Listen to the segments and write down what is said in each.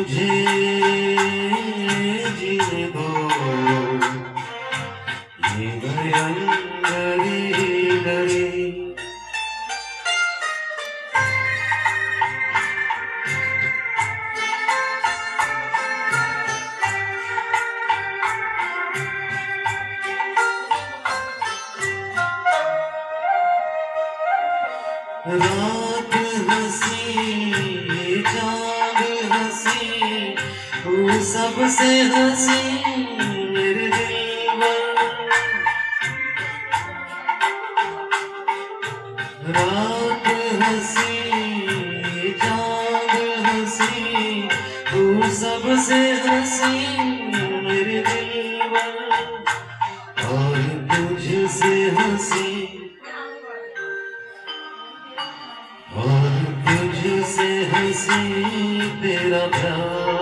مجھے جینے دو یہ رات ہنسی جاگ ہنسی تو سب سے ہنسی، میرے دل پر رات ہنسی جاگ ہنسی تو سب سے ہنسی، میرے دل پر اور تجھ سے ہنسی، اور تجھ سے ہنسی۔ تیرا پیار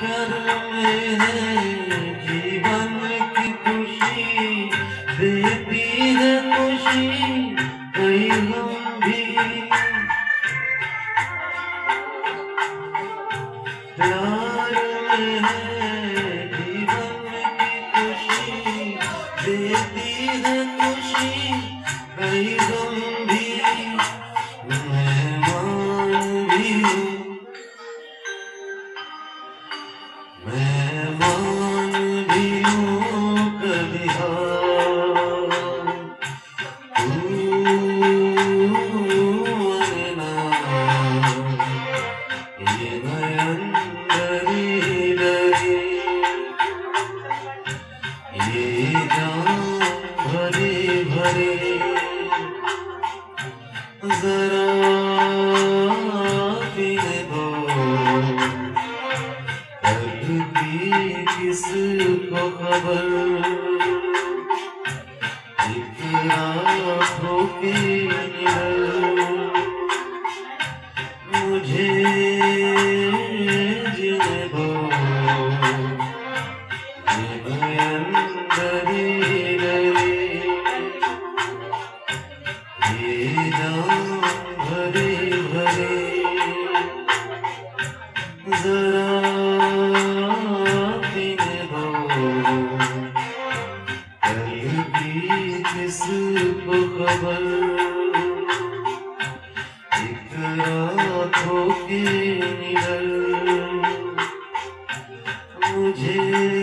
کر میں جیون کی خوشی دیتی ہے خوشی کئی ہم بھی پیار میں ہے۔ یہ جان بھرے بھرے ذرا پینے دو کی کس کو خبر ایک مجھے کس کو خبر ایک مجھے